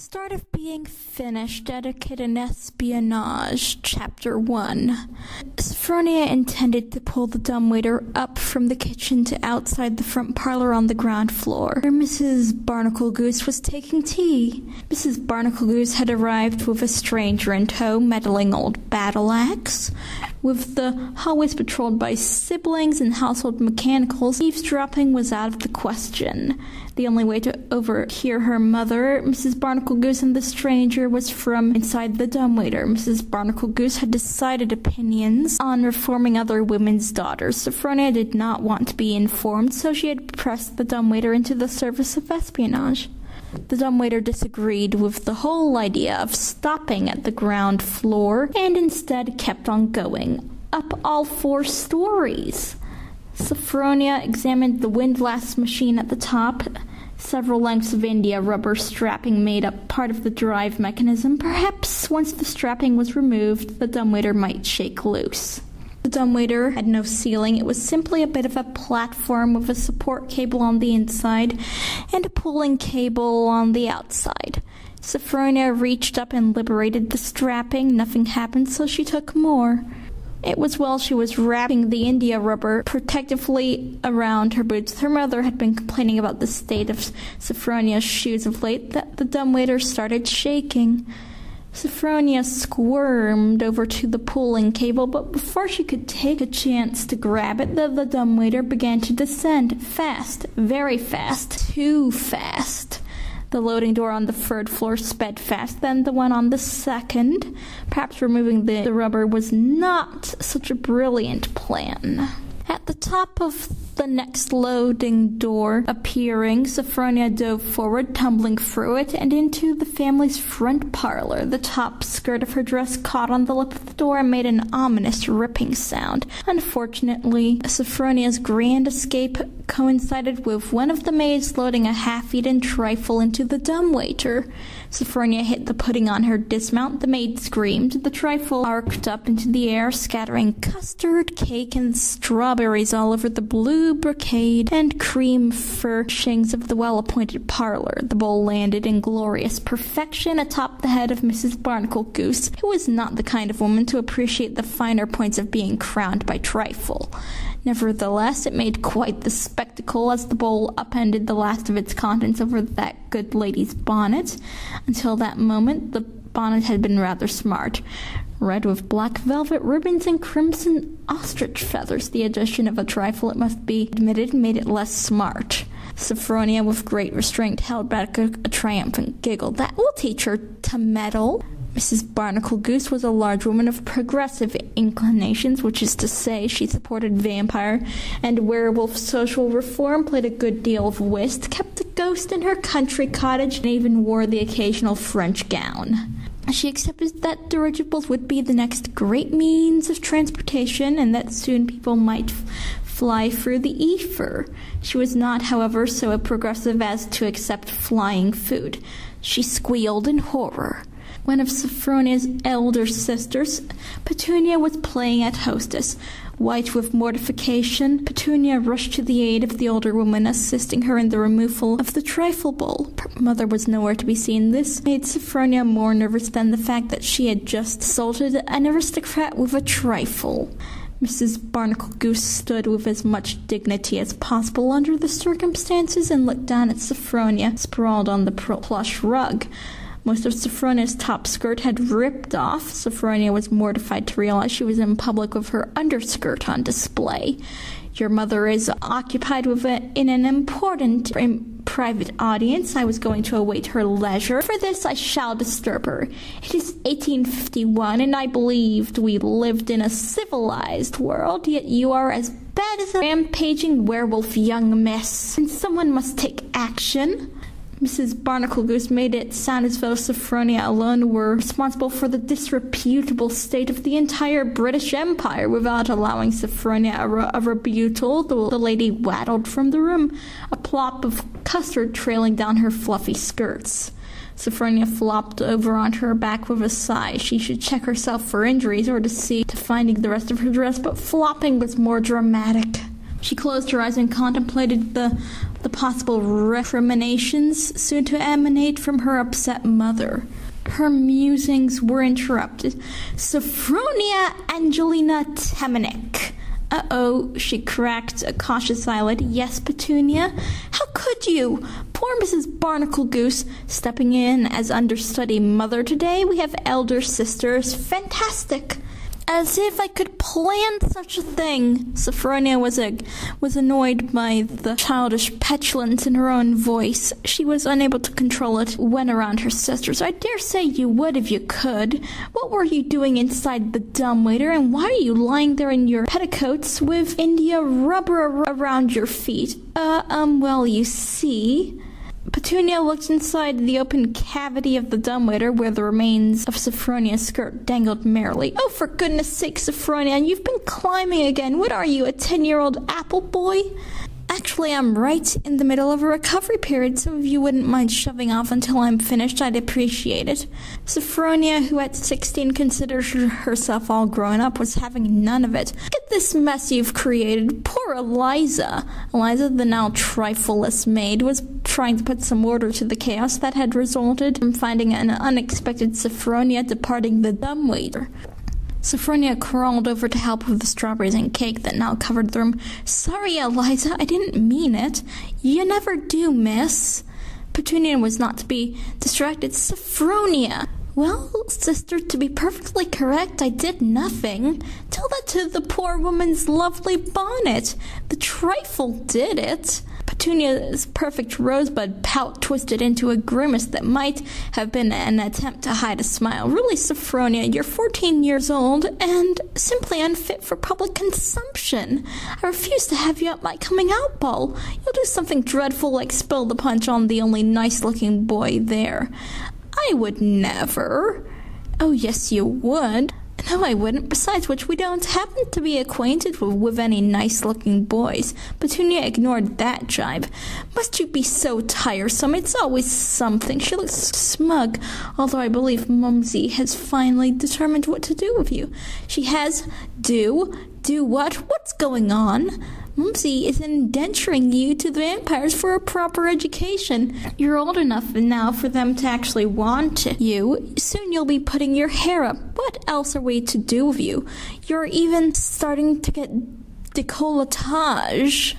Start of Being Finished, Etiquette and Espionage, Chapter 1. Sophronia intended to pull the dumbwaiter up from the kitchen to outside the front parlor on the ground floor, where Mrs. Barnaclegoose was taking tea. Mrs. Barnaclegoose had arrived with a stranger in tow, meddling old battle axe. With the hallways patrolled by siblings and household mechanicals, eavesdropping was out of the question. The only way to overhear her mother, Mrs. Barnaclegoose, and the stranger was from inside the dumbwaiter. Mrs. Barnaclegoose had decided opinions on reforming other women's daughters. Sophronia did not want to be informed, so she had pressed the dumbwaiter into the service of espionage. The dumbwaiter disagreed with the whole idea of stopping at the ground floor and instead kept on going up all four stories. Sophronia examined the windlass machine at the top. Several lengths of India rubber strapping made up part of the drive mechanism. Perhaps once the strapping was removed, the dumbwaiter might shake loose. The dumbwaiter had no ceiling. It was simply a bit of a platform with a support cable on the inside and a pulling cable on the outside. Sophronia reached up and liberated the strapping. Nothing happened, so she took more. It was while she was wrapping the India rubber protectively around her boots. Her mother had been complaining about the state of Sophronia's shoes of late that the dumbwaiter started shaking. Sophronia squirmed over to the pulling cable, but before she could take a chance to grab it, the, the dumbwaiter began to descend fast, very fast, too fast. The loading door on the third floor sped fast, then the one on the second. Perhaps removing the, the rubber was not such a brilliant plan. At the top of the next loading door appearing, Sophronia dove forward, tumbling through it, and into the family's front parlor. The top skirt of her dress caught on the lip of the door and made an ominous ripping sound. Unfortunately, Sophronia's grand escape coincided with one of the maids loading a half-eaten trifle into the dumbwaiter. Sophronia hit the pudding on her dismount. The maid screamed. The trifle arced up into the air, scattering custard, cake, and strawberries all over the blue brocade and cream furnishings of the well-appointed parlor. The bowl landed in glorious perfection atop the head of Mrs. Barnaclegoose, who was not the kind of woman to appreciate the finer points of being crowned by trifle. Nevertheless, it made quite the spectacle as the bowl upended the last of its contents over that good lady's bonnet. Until that moment, the bonnet had been rather smart. Red with black velvet ribbons and crimson ostrich feathers. The addition of a trifle, it must be admitted, made it less smart. Sophronia, with great restraint, held back a, a triumphant giggle. That will teach her to meddle. Mrs. Barnaclegoose was a large woman of progressive inclinations, which is to say, she supported vampire and werewolf social reform, played a good deal of whist, kept a ghost in her country cottage, and even wore the occasional French gown. She accepted that dirigibles would be the next great means of transportation and that soon people might fly through the ether. She was not, however, so progressive as to accept flying food. She squealed in horror. One of Sophronia's elder sisters, Petunia, was playing at hostess. White with mortification, Petunia rushed to the aid of the older woman, assisting her in the removal of the trifle bowl. Her mother was nowhere to be seen. This made Sophronia more nervous than the fact that she had just assaulted an aristocrat with a trifle. Mrs. Barnacle Goose stood with as much dignity as possible under the circumstances and looked down at Sophronia, sprawled on the plush rug. Most of Sophronia's top skirt had ripped off. Sophronia was mortified to realize she was in public with her underskirt on display. Your mother is occupied with a, in an important private audience. I was going to await her leisure. For this, I shall disturb her. It is 1851, and I believed we lived in a civilized world, yet you are as bad as a rampaging werewolf, young miss, and someone must take action. Mrs. Barnaclegoose made it sound as though Sophronia alone were responsible for the disreputable state of the entire British Empire. Without allowing Sophronia a, re- a rebuttal, the, the lady waddled from the room, a plop of custard trailing down her fluffy skirts. Sophronia flopped over onto her back with a sigh. She should check herself for injuries or to see to finding the rest of her dress, but flopping was more dramatic. She closed her eyes and contemplated the the possible recriminations soon to emanate from her upset mother. Her musings were interrupted. Sophronia Angelina Temminnick. Uh oh, she cracked a cautious eyelid. Yes, Petunia? How could you? Poor Mrs. Barnaclegoose stepping in as understudy mother today. We have elder sisters. Fantastic. As if I could plan such a thing. Sophronia was a, was annoyed by the childish petulance in her own voice. She was unable to control it when around her sisters. I dare say you would if you could. What were you doing inside the dumbwaiter, and why are you lying there in your petticoats with India rubber around your feet? Uh, um, well, you see. Petunia looked inside the open cavity of the dumbwaiter where the remains of Sophronia's skirt dangled merrily. Oh, for goodness sake, Sophronia, you've been climbing again. What are you, a ten year old apple boy? Actually, I'm right in the middle of a recovery period. Some of you wouldn't mind shoving off until I'm finished. I'd appreciate it. Sophronia, who at 16 considered herself all grown up, was having none of it. Look at this mess you've created. Poor Eliza. Eliza, the now trifleless maid, was trying to put some order to the chaos that had resulted from finding an unexpected Sophronia departing the dumbwaiter. Sophronia crawled over to help with the strawberries and cake that now covered the room. Sorry, Eliza, I didn't mean it. You never do, miss. Petunia was not to be distracted. Sophronia! Well, sister, to be perfectly correct, I did nothing. Tell that to the poor woman's lovely bonnet. The trifle did it. Petunia's perfect rosebud pout twisted into a grimace that might have been an attempt to hide a smile. Really, Sophronia, you're 14 years old and simply unfit for public consumption. I refuse to have you at my coming out ball. You'll do something dreadful like spill the punch on the only nice looking boy there. I would never. Oh, yes, you would. No, I wouldn't. Besides which, we don't happen to be acquainted with, with any nice looking boys. Petunia ignored that jibe. Must you be so tiresome? It's always something. She looks smug, although I believe Mumsy has finally determined what to do with you. She has? Do? Do what? What's going on? Mumsy is indenturing you to the vampires for a proper education. You're old enough now for them to actually want you. Soon you'll be putting your hair up. What else are we to do with you? You're even starting to get decolletage.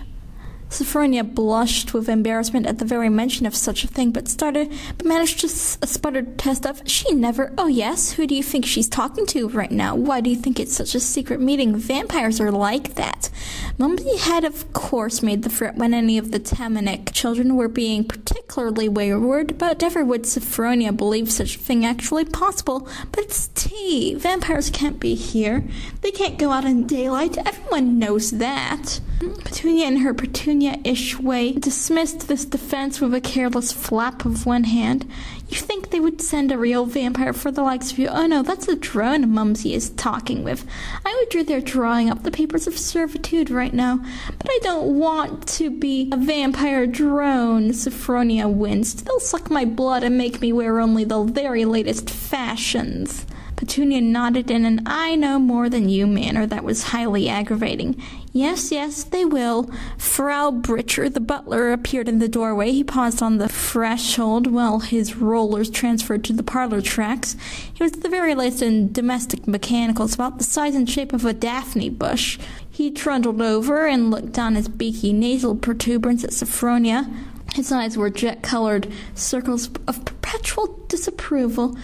Sophronia blushed with embarrassment at the very mention of such a thing, but started, but managed to s- a sputtered test of, she never, oh yes, who do you think she's talking to right now? Why do you think it's such a secret meeting? Vampires are like that. Mumsy had, of course, made the threat when any of the Temminnick children were being particularly wayward, but never would Sophronia believe such a thing actually possible. But it's tea. Vampires can't be here. They can't go out in daylight. Everyone knows that. Petunia in her Petunia-ish way dismissed this defense with a careless flap of one hand. You think they would send a real vampire for the likes of you? Oh no, that's a drone Mumsy is talking with. I would they're drawing up the papers of servitude right now, but I don't want to be a vampire drone. Sophronia winced. They'll suck my blood and make me wear only the very latest fashions. Petunia nodded in an I know more than you manner that was highly aggravating. Yes, yes, they will. Frowbritcher, the butler, appeared in the doorway. He paused on the threshold while his rollers transferred to the parlor tracks. He was the very latest in domestic mechanicals, about the size and shape of a daphne bush. He trundled over and looked down his beaky nasal protuberance at Sophronia. His eyes were jet colored circles of perpetual disapproval.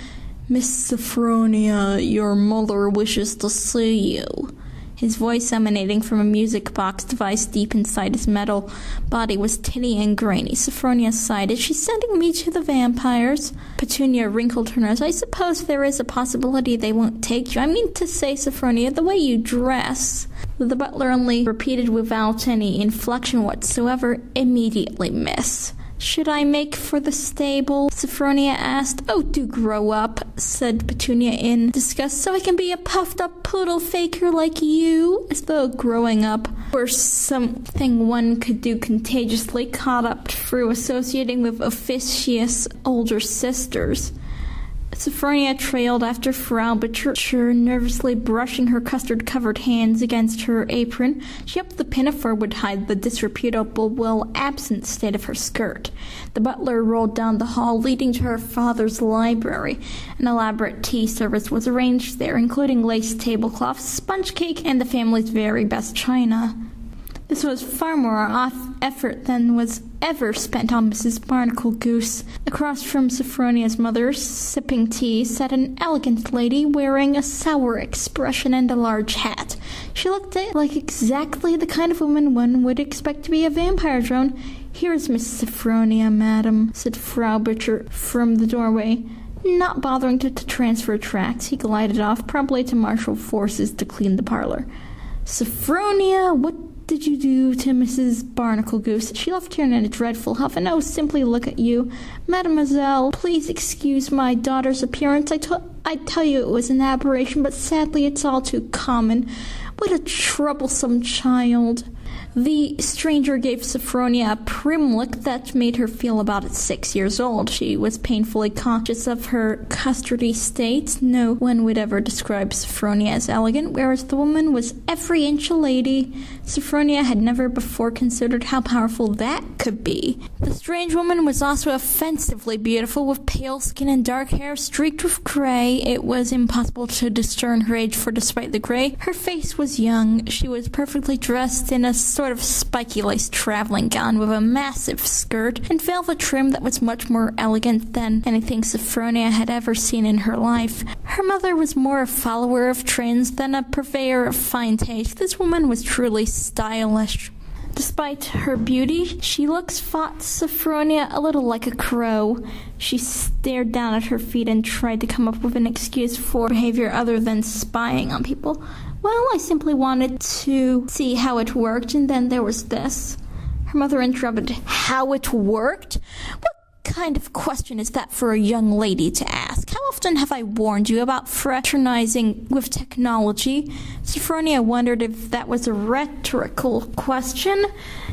Miss Sophronia, your mother wishes to see you. His voice emanating from a music box device deep inside his metal body was tinny and grainy. Sophronia sighed. Is she sending me to the vampires? Petunia wrinkled her nose. I suppose there is a possibility they won't take you. I mean to say, Sophronia, the way you dress. The butler only repeated without any inflection whatsoever, immediately, miss. Should I make for the stable? Sophronia asked. Oh, do grow up, said Petunia in disgust, so I can be a puffed up poodle faker like you. As though growing up were something one could do contagiously, caught up through associating with officious older sisters. Sophronia trailed after Frowbritcher, nervously brushing her custard-covered hands against her apron. She hoped the pinafore would hide the disreputable, well-absent state of her skirt. The butler rolled down the hall, leading to her father's library. An elaborate tea service was arranged there, including lace tablecloths, sponge cake, and the family's very best china. This was far more effort than was ever spent on Mrs. Barnaclegoose. Across from Sophronia's mother, sipping tea, sat an elegant lady wearing a sour expression and a large hat. She looked like exactly the kind of woman one would expect to be a vampire drone. Here is Miss Sophronia, madam, said Frowbritcher from the doorway. Not bothering to, to transfer tracts, he glided off, probably to marshal forces to clean the parlor. Sophronia, what did you do to Mrs. Barnaclegoose? She left here in a dreadful huff, and oh, simply look at you. Mademoiselle, please excuse my daughter's appearance. I, t- I tell you it was an aberration, but sadly it's all too common. What a troublesome child. The stranger gave Sophronia a prim look that made her feel about six years old. She was painfully conscious of her custardy state. No one would ever describe Sophronia as elegant, whereas the woman was every inch a lady. Sophronia had never before considered how powerful that could be. The strange woman was also offensively beautiful, with pale skin and dark hair streaked with gray. It was impossible to discern her age, for despite the gray, her face was young. She was perfectly dressed in a sort sort of spiky lace traveling gown with a massive skirt and velvet trim that was much more elegant than anything Sophronia had ever seen in her life. Her mother was more a follower of trends than a purveyor of fine taste. This woman was truly stylish. Despite her beauty, she looks thought Sophronia a little like a crow. She stared down at her feet and tried to come up with an excuse for behavior other than spying on people. Well, I simply wanted to see how it worked, and then there was this. Her mother interrupted. How it worked? What kind of question is that for a young lady to ask? How often have I warned you about fraternizing with technology? Sophronia wondered if that was a rhetorical question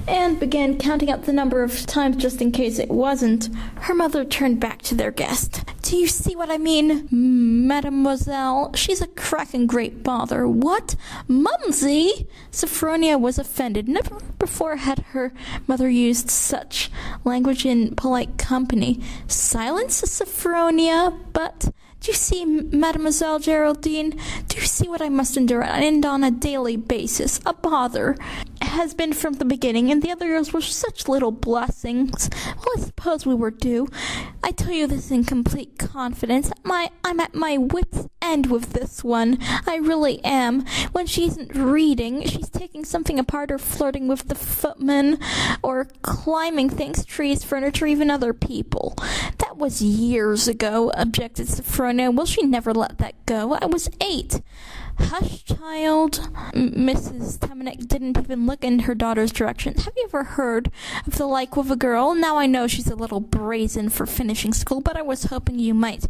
and began counting up the number of times just in case it wasn't. Her mother turned back to their guest. Do you see what I mean, mademoiselle? She's a cracking great bother. What? Mumsy? Sophronia was offended. Never before had her mother used such language in polite company. Silence, Sophronia, but do you see, Mademoiselle Geraldine? Do you see what I must endure and on a daily basis? A bother has been from the beginning, and the other girls were such little blessings. Well, I suppose we were due. I tell you this in complete confidence. My, I'm at my wits' end with this one. I really am. When she isn't reading, she's taking something apart or flirting with the footman, or climbing things, trees, furniture, even other people. That was years ago, objected Sophronia. Will she never let that go? I was eight. Hush, child. Mrs. Temminnick didn't even look in her daughter's direction. Have you ever heard of the like with a girl? Now I know she's a little brazen for finishing school, but I was hoping you might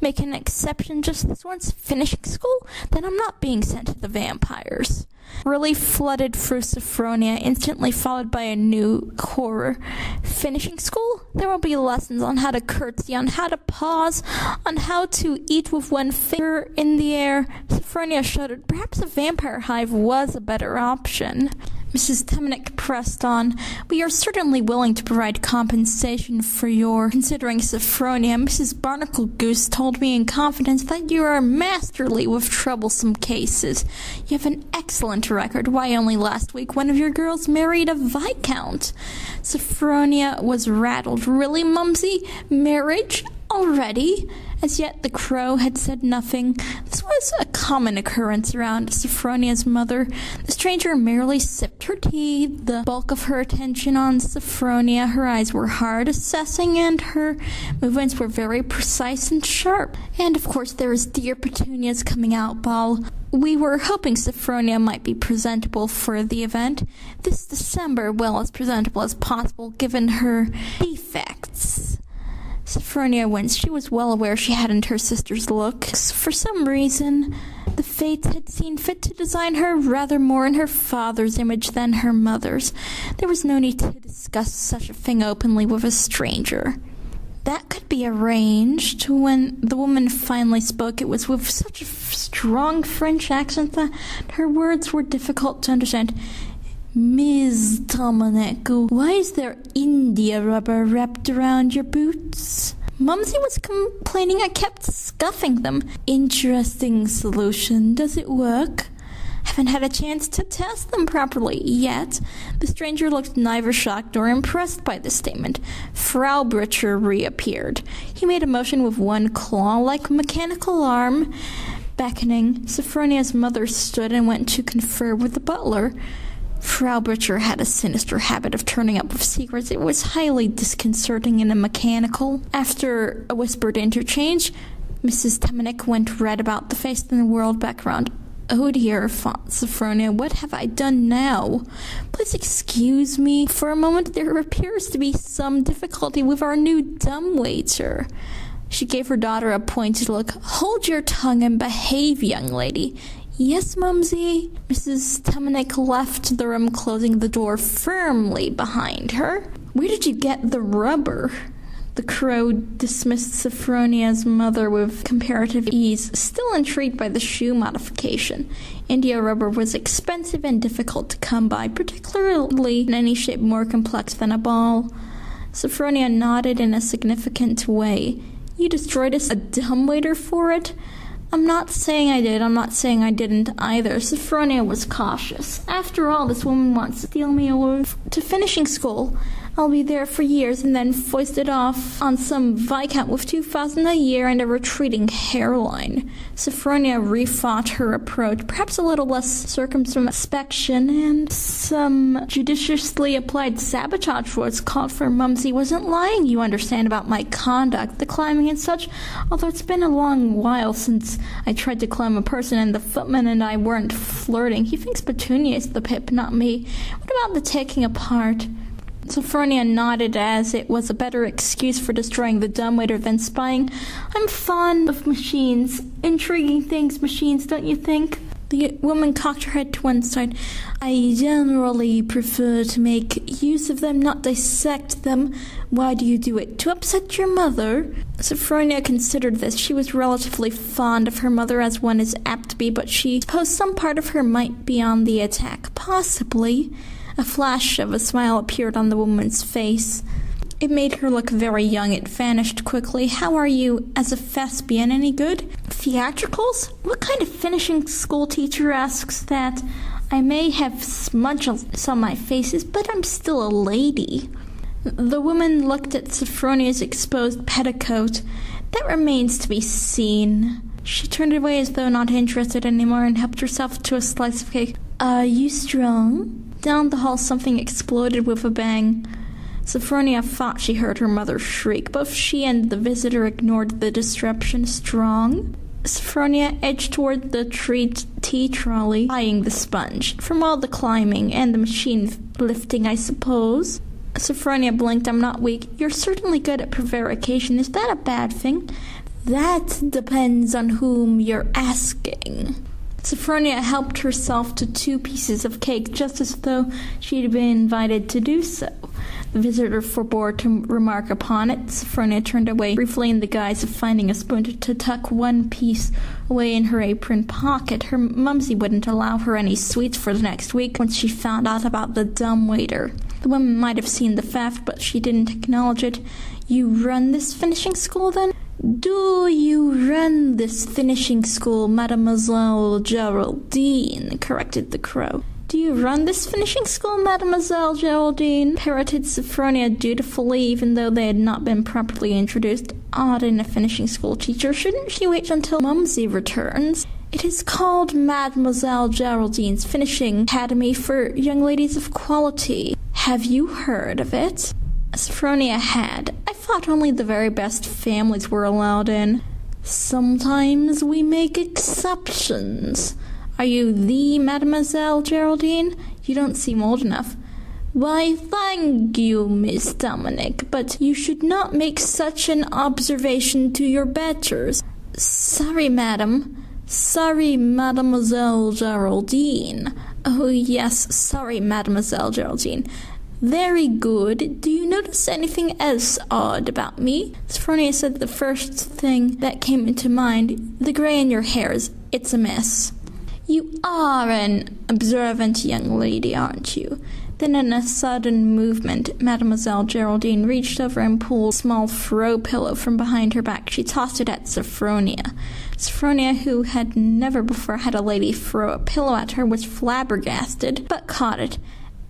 make an exception just this once. Finishing school? Then I'm not being sent to the vampires. Relief flooded through Sophronia, instantly followed by a new horror. Finishing school? There will be lessons on how to curtsy, on how to pause, on how to eat with one finger in the air. Sophronia shuddered. Perhaps a vampire hive was a better option. Mrs. Temminnick pressed on. We are certainly willing to provide compensation for your considering Sophronia. Mrs. Barnaclegoose told me in confidence that you are masterly with troublesome cases. You have an excellent record. Why, only last week one of your girls married a viscount. Sophronia was rattled. Really, Mumsy? Marriage? Already? As yet the crow had said nothing. This was a common occurrence around Sophronia's mother. The stranger merely sipped her tea, the bulk of her attention on Sophronia. Her eyes were hard, assessing, and her movements were very precise and sharp. And of course there was dear Petunia's coming out ball. We were hoping Sophronia might be presentable for the event this December, well as presentable as possible given her defects. Sophronia winced. She was well aware she hadn't her sister's looks. For some reason, the fates had seen fit to design her rather more in her father's image than her mother's. There was no need to discuss such a thing openly with a stranger. That could be arranged. When the woman finally spoke, it was with such a strong French accent that her words were difficult to understand. Ms. Temminnick, why is there India rubber wrapped around your boots? Mumsy was complaining I kept scuffing them. Interesting solution. Does it work? Haven't had a chance to test them properly yet. The stranger looked neither shocked nor impressed by this statement. Frowbritcher reappeared. He made a motion with one claw like mechanical arm. Beckoning, Sophronia's mother stood and went to confer with the butler. Frowbritcher had a sinister habit of turning up with secrets. It was highly disconcerting and mechanical. After a whispered interchange, Mrs. Temminnick went red about the face and the world background. Oh dear, Sophronia, what have I done now? Please excuse me. For a moment there appears to be some difficulty with our new dumbwaiter. She gave her daughter a pointed look. Hold your tongue and behave, young lady. Yes, Mumsy. Mrs. Temminnick left the room, closing the door firmly behind her. Where did you get the rubber? The crow dismissed Sophronia's mother with comparative ease, still intrigued by the shoe modification. India rubber was expensive and difficult to come by, particularly in any shape more complex than a ball. Sophronia nodded in a significant way. You destroyed us a dumbwaiter for it? I'm not saying I did, I'm not saying I didn't either. Sophronia was cautious. After all, this woman wants to steal me away to finishing school. I'll be there for years and then foisted off on some viscount with two thousand a year and a retreating hairline. Sophronia refought her approach, perhaps a little less circumspection and some judiciously applied sabotage was called for. Mumsy wasn't lying, you understand, about my conduct, the climbing and such, although it's been a long while since I tried to climb a person and the footman and I weren't flirting. He thinks Petunia is the pip, not me. What about the taking apart? Sophronia nodded as it was a better excuse for destroying the dumbwaiter than spying. I'm fond of machines. Intriguing things, machines, don't you think? The woman cocked her head to one side. I generally prefer to make use of them, not dissect them. Why do you do it? To upset your mother? Sophronia considered this. She was relatively fond of her mother, as one is apt to be, but she supposed some part of her might be on the attack. Possibly. A flash of a smile appeared on the woman's face. It made her look very young. It vanished quickly. How are you as a thespian? Any good? Theatricals? What kind of finishing school teacher asks that? I may have smudges on my faces, but I'm still a lady. The woman looked at Sophronia's exposed petticoat. That remains to be seen. She turned away as though not interested anymore and helped herself to a slice of cake. Are you strong? Down the hall, something exploded with a bang. Sophronia thought she heard her mother shriek. Both she and the visitor ignored the disruption. Strong? Sophronia edged toward the tree tea trolley, eyeing the sponge. From all the climbing and the machine lifting, I suppose. Sophronia blinked. I'm not weak. You're certainly good at prevarication. Is that a bad thing? That depends on whom you're asking. Sophronia helped herself to two pieces of cake just as though she had been invited to do so. The visitor forbore to remark upon it. Sophronia turned away briefly in the guise of finding a spoon to tuck one piece away in her apron pocket. Her mumsy wouldn't allow her any sweets for the next week once she found out about the dumb waiter. The woman might have seen the theft, but she didn't acknowledge it. You run this finishing school, then? Do you run this finishing school, Mademoiselle Geraldine? corrected the crow. Do you run this finishing school, Mademoiselle Geraldine? parroted Sophronia dutifully, even though they had not been properly introduced. Odd in a finishing school teacher. Shouldn't she wait until Mumsy returns? It is called Mademoiselle Geraldine's Finishing Academy for Young Ladies of Quality. Have you heard of it? Sophronia had. I thought only the very best families were allowed in. Sometimes we make exceptions. Are you the Mademoiselle Geraldine? You don't seem old enough. Why, thank you, Miss Temminnick, but you should not make such an observation to your betters. Sorry, madam. Sorry, Mademoiselle Geraldine. Oh, yes, sorry, Mademoiselle Geraldine. Very good. Do you notice anything else odd about me? Sophronia said the first thing that came into mind. The gray in your hairs. It's a mess. You are an observant young lady, aren't you? Then, in a sudden movement, Mademoiselle Geraldine reached over and pulled a small throw pillow from behind her back. She tossed it at Sophronia. Sophronia, who had never before had a lady throw a pillow at her, was flabbergasted, but caught it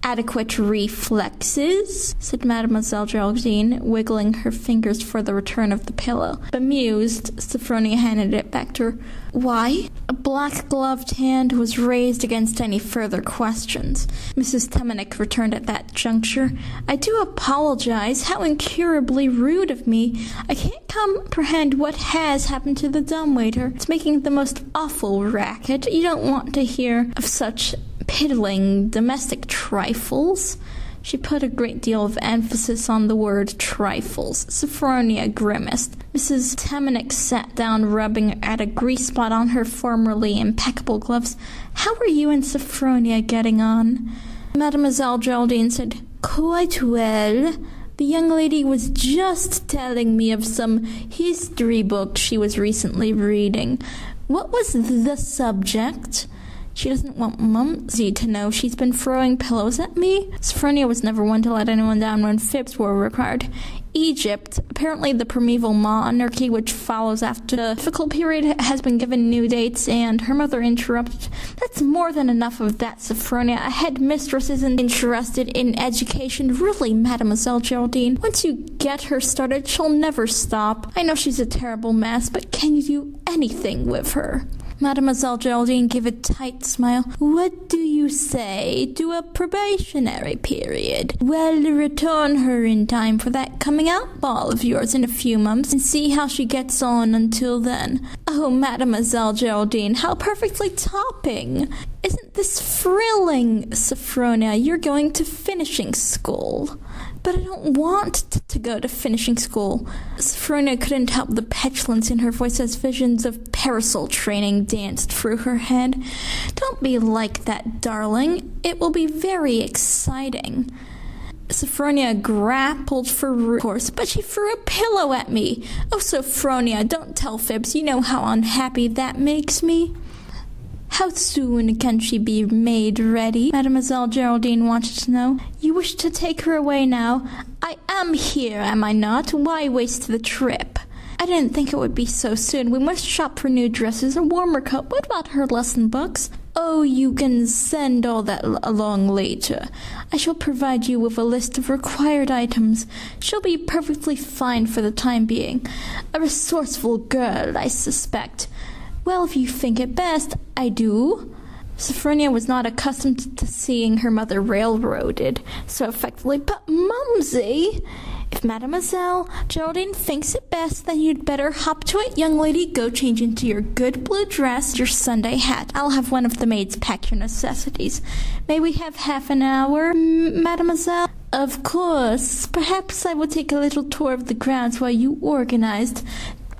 adequate reflexes, said Mademoiselle Geraldine, wiggling her fingers for the return of the pillow. Bemused, Sophronia handed it back to her. Why? A black gloved hand was raised against any further questions. Mrs. Temminnick returned at that juncture. I do apologize. How incurably rude of me. I can't comprehend what has happened to the dumbwaiter. It's making the most awful racket. You don't want to hear of such piddling domestic trifles. She put a great deal of emphasis on the word trifles. Sophronia grimaced. Mrs. Temminnick sat down, rubbing at a grease spot on her formerly impeccable gloves. How are you and Sophronia getting on? Mademoiselle Geraldine said, Quite well. The young lady was just telling me of some history book she was recently reading. What was the subject? She doesn't want Mumsy to know she's been throwing pillows at me. Sophronia was never one to let anyone down when fibs were required. Egypt, apparently the primeval monarchy which follows after the difficult period, has been given new dates, and her mother interrupted. That's more than enough of that, Sophronia. A headmistress isn't interested in education. Really, Mademoiselle Geraldine, once you get her started, she'll never stop. I know she's a terrible mess, but can you do anything with her? Mademoiselle Geraldine gave a tight smile. What do you say to a probationary period? Well, return her in time for that coming out ball of yours in a few months and see how she gets on until then. Oh, Mademoiselle Geraldine, how perfectly topping! Isn't this thrilling, Sophronia? You're going to finishing school. But I don't want to go to finishing school. Sophronia couldn't help the petulance in her voice as visions of parasol training danced through her head. Don't be like that, darling. It will be very exciting. Sophronia grappled for recourse, but she threw a pillow at me. Oh, Sophronia, don't tell fibs. You know how unhappy that makes me. How soon can she be made ready? Mademoiselle Geraldine wanted to know. You wish to take her away now? I am here, am I not? Why waste the trip? I didn't think it would be so soon. We must shop for new dresses, a warmer coat. What about her lesson books? Oh, you can send all that along later. I shall provide you with a list of required items. She'll be perfectly fine for the time being. A resourceful girl, I suspect. Well, if you think it best, I do. Sophronia was not accustomed to seeing her mother railroaded so effectively. But, Mumsy, if Mademoiselle Geraldine thinks it best, then you'd better hop to it, young lady. Go change into your good blue dress, your Sunday hat. I'll have one of the maids pack your necessities. May we have half an hour, Mademoiselle? Of course. Perhaps I will take a little tour of the grounds while you organized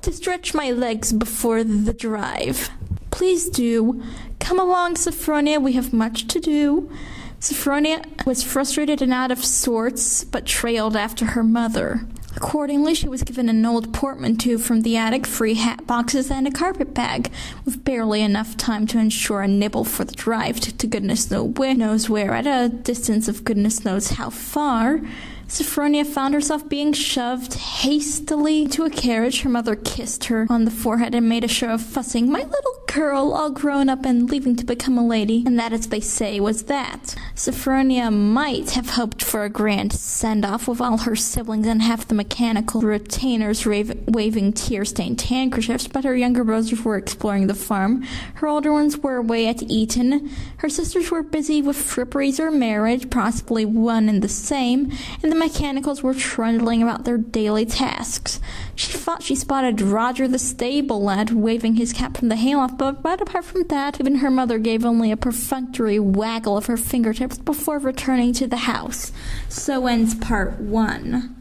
to stretch my legs before the drive. Please do. Come along, Sophronia, we have much to do. Sophronia was frustrated and out of sorts, but trailed after her mother. Accordingly, she was given an old portmanteau from the attic, free hat boxes, and a carpet bag, with barely enough time to ensure a nibble for the drive to, to goodness knows where, at a distance of goodness knows how far. Sophronia found herself being shoved hastily to a carriage. Her mother kissed her on the forehead and made a show of fussing. My little girl, all grown up and leaving to become a lady. And that, as they say, was that. Sophronia might have hoped for a grand send off with all her siblings and half the mechanical retainers waving tear stained handkerchiefs, but her younger brothers were exploring the farm. Her older ones were away at Eton. Her sisters were busy with fripperies or marriage, possibly one and the same, and the mechanicals were trundling about their daily tasks. She thought she spotted Roger the stable lad waving his cap from the hayloft, but, but apart from that, even her mother gave only a perfunctory waggle of her fingertips before returning to the house. So ends part one.